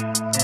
Yeah.